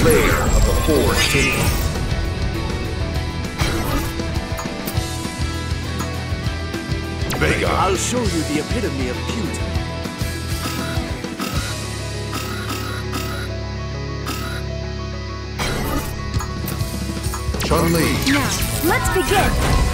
Slayer of the Horde City. Vega. I'll show you the epitome of beauty. Chun-Li. Now, let's begin.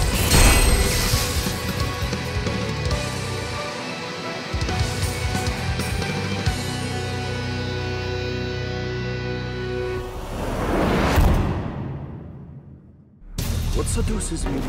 What seduces me